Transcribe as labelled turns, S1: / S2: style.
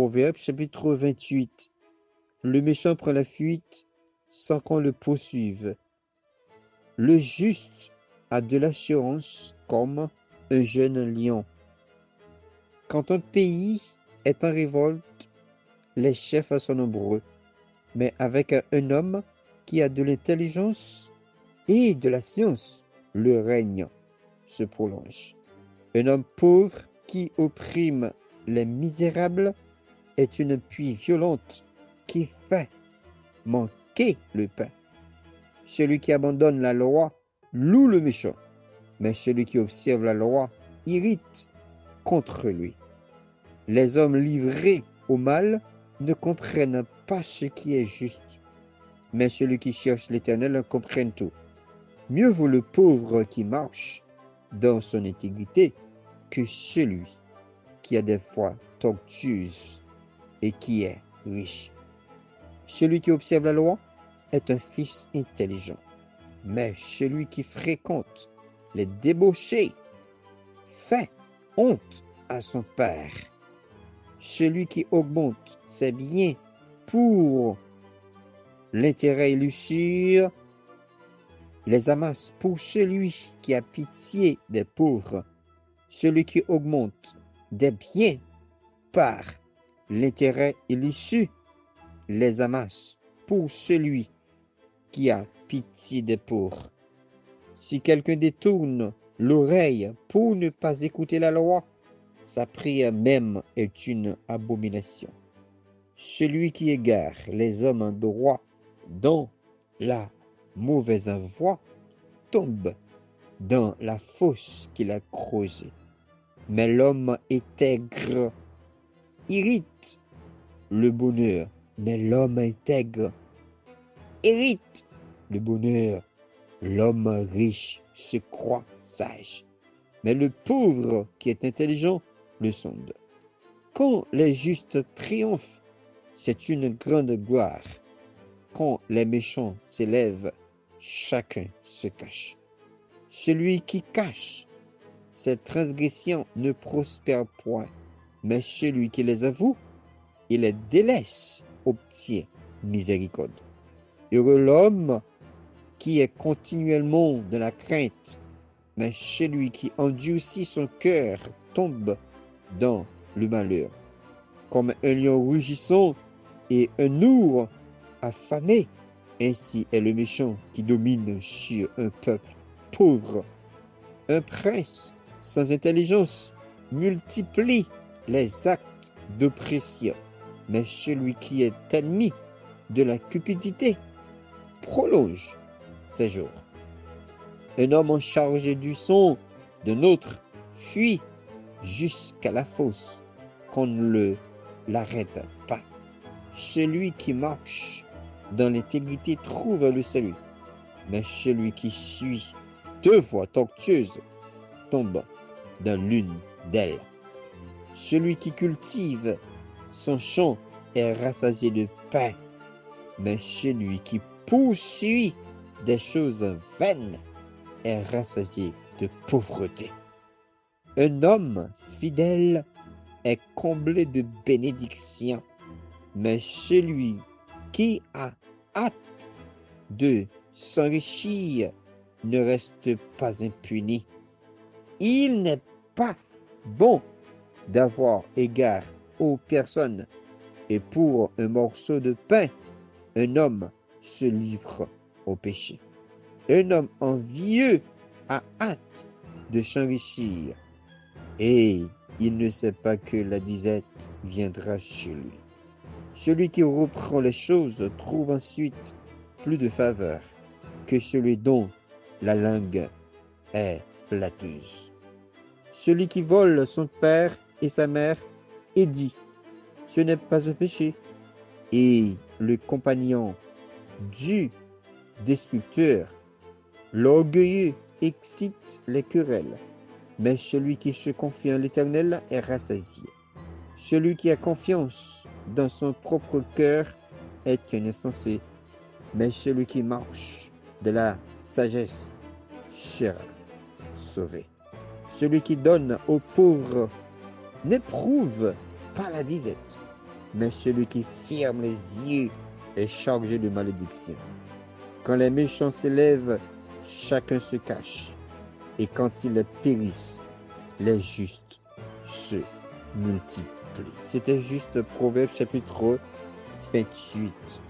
S1: Proverbe chapitre 28. Le méchant prend la fuite sans qu'on le poursuive. Le juste a de l'assurance comme un jeune lion. Quand un pays est en révolte, les chefs sont nombreux, mais avec un homme qui a de l'intelligence et de la science, le règne se prolonge. Un homme pauvre qui opprime les misérables est une pluie violente qui fait manquer le pain. Celui qui abandonne la loi loue le méchant, mais celui qui observe la loi irrite contre lui. Les hommes livrés au mal ne comprennent pas ce qui est juste, mais celui qui cherche l'Éternel comprend tout. Mieux vaut le pauvre qui marche dans son intégrité que celui qui a des fois tortueuses et qui est riche. Celui qui observe la loi est un fils intelligent, mais celui qui fréquente les débauchés fait honte à son père. Celui qui augmente ses biens pour l'intérêt illusure les amasse pour celui qui a pitié des pauvres. Celui qui augmente des biens par l'intérêt illicite les amasse pour celui qui a pitié des pauvres. Si quelqu'un détourne l'oreille pour ne pas écouter la loi, sa prière même est une abomination. Celui qui égare les hommes en droit dans la mauvaise voie tombe dans la fosse qu'il a creusée. Mais l'homme intègre irrite le bonheur, mais l'homme intègre hérite le bonheur. L'homme riche se croit sage, mais le pauvre qui est intelligent le sonde. Quand les justes triomphent, c'est une grande gloire. Quand les méchants s'élèvent, chacun se cache. Celui qui cache ses transgressions ne prospère point, mais celui qui les avoue et les délaisse obtient miséricorde. Heureux l'homme qui est continuellement dans la crainte, mais celui qui endurcit son cœur tombe dans le malheur. Comme un lion rugissant et un ours affamé, ainsi est le méchant qui domine sur un peuple pauvre. Un prince sans intelligence multiplie les actes d'oppression, mais celui qui est ennemi de la cupidité prolonge ses jours. Un homme en charge du son d'un autre fuit jusqu'à la fosse qu'on ne le l'arrête pas. Celui qui marche dans l'intégrité trouve le salut, mais celui qui suit deux fois tortueuse tombe dans l'une d'elles. Celui qui cultive son champ est rassasié de pain, mais celui qui poursuit des choses vaines est rassasié de pauvreté. Un homme fidèle est comblé de bénédictions, mais celui qui a hâte de s'enrichir ne reste pas impuni. Il n'est pas bon d'avoir égard aux personnes, et pour un morceau de pain, un homme se livre au péché. Un homme envieux a hâte de s'enrichir, et il ne sait pas que la disette viendra chez lui. Celui qui reprend les choses trouve ensuite plus de faveur que celui dont la langue est flatteuse. Celui qui vole son père et sa mère est dit, ce n'est pas un péché. Et le compagnon du destructeur, l'orgueilleux, excite les querelles. Mais celui qui se confie en l'Éternel est rassasié. Celui qui a confiance dans son propre cœur est un insensé. Mais celui qui marche de la sagesse sera sauvé. Celui qui donne aux pauvres n'éprouve pas la disette, mais celui qui ferme les yeux est chargé de malédiction. Quand les méchants s'élèvent, chacun se cache, et quand ils périssent, les justes se multiplient. C'était juste Proverbe chapitre 28.